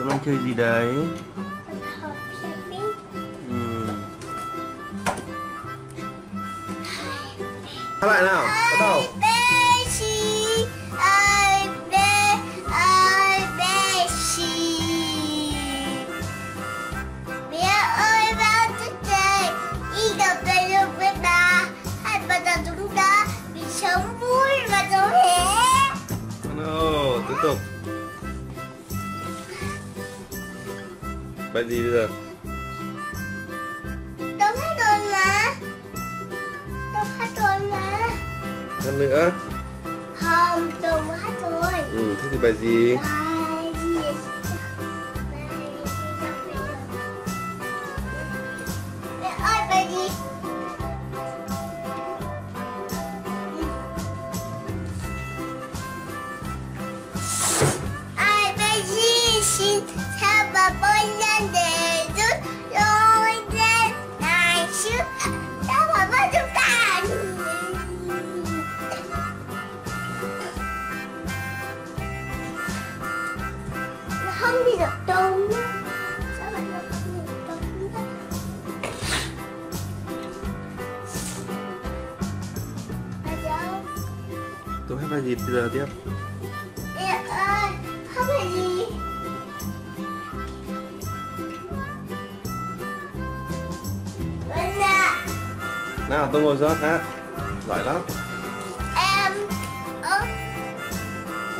Tụi đang chơi gì đấy? Ừ. Hát lại nào, bắt đầu. Sống vui và giàu No, tiếp tục. Bài gì bây giờ? Đâu hết rồi mà Đâu hết rồi mà Hát nữa. Không, đâu hết rồi Ừ, thế thì bài gì? Bài gì? Mẹ ơi, bài gì? Ai bài gì? Xin bà bơi không đi được đâu nhá Sao lại nó không đi được đâu nhá Bà cháu Tôi hát bài gì bây giờ tiếp? Mẹ ơi Không phải gì Nào, tôi ngồi xuống hát. Giỏi lắm. Em.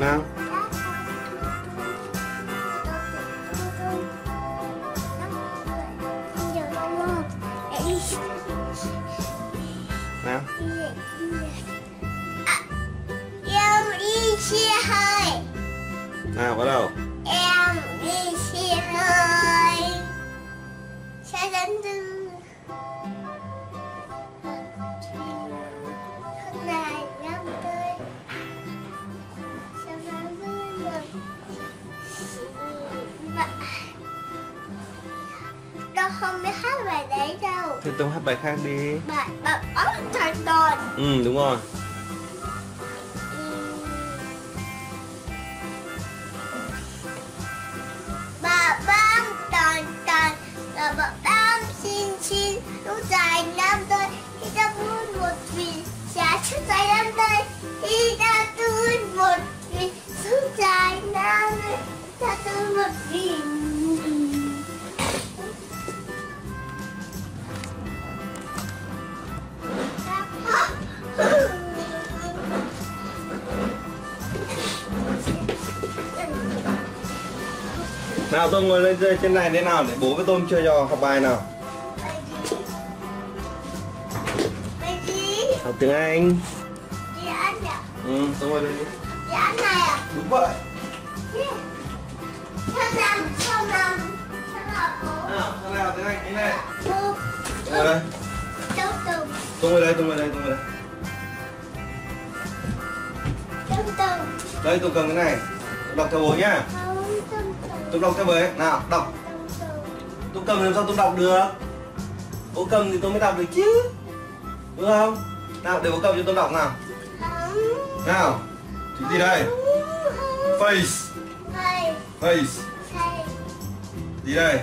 Nào. Nào, bắt đầu. Em đi xe hơi Xe đến từ Hôm nay năm tới Sao được Bạn Đâu không biết hát bài đấy đâu Thế tôi hát bài khác đi. Bạn bạn ớt thật đòn Ừ, đúng rồi. Là bám xin xin lúc dài năm đời, khi ta buôn một vì giá suốt dài năm đời, khi ta tuôn một vì suốt dài năm đời, ta tuôn một vì Nào, tôi ngồi lên trên này thế nào để bố với tôm chơi cho học bài nào. Học tiếng Anh. Chị ăn nhỉ? Ừ, ngồi lên đi. Chị ăn này à? Đúng vậy. Sao nằm? Sao nằm? Sao nằm bố? Nào, thằng nào tiếng Anh thế này. Bố, ngồi đây. Tôi ngồi đây, tôi ngồi đây, tôi ngồi đây. Đây, tôi cầm cái này. Đọc theo bố nhá. Không, Tôi đọc theo ấy. Nào, đọc. Tôi cầm làm sao tôi đọc được? Bố cầm thì tôi mới đọc được chứ. Đúng không? Nào, để bố cầm cho tôi đọc nào. Nào. Chữ gì đây? Face. Face. Gì đây?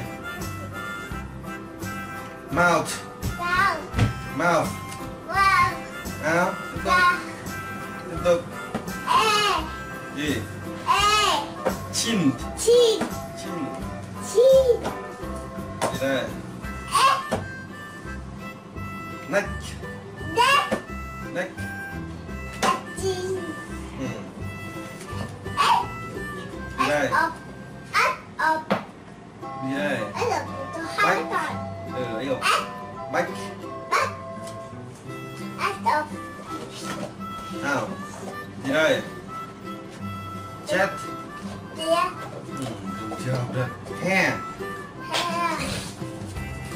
Mouth. Mouth. Nào, tiếp tục. Tiếp tục. e, Gì? 침. 치. 침. 치. 이래. 넥. 넥. 넥. 치. 응. 이래. 업. 업. 업. 이래. 응, 이거. 마이크. 마이크. 업. 다음. 이래. jet Gì đây? Chest. đe,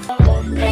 Ừ,